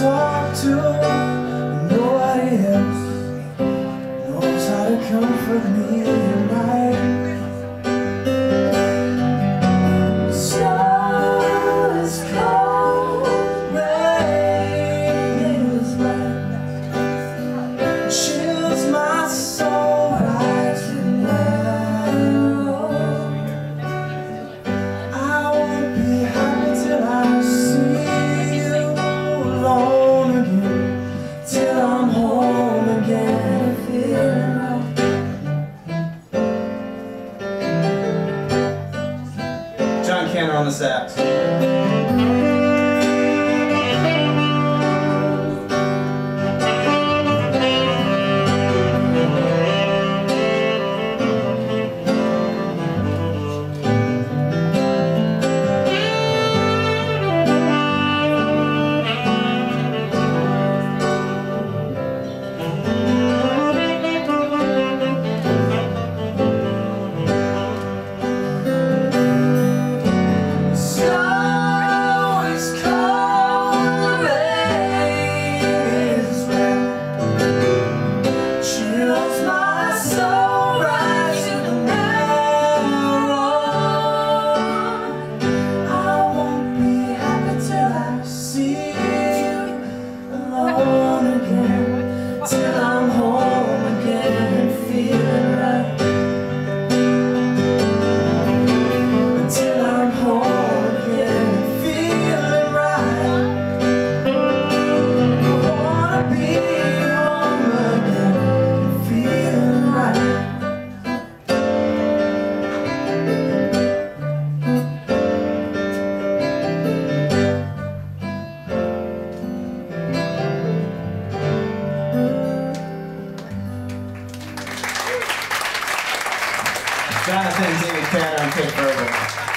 talk to Nobody else. Knows how to comfort me in my on the sax. Jonathan, David Cantor, and Kate Berger.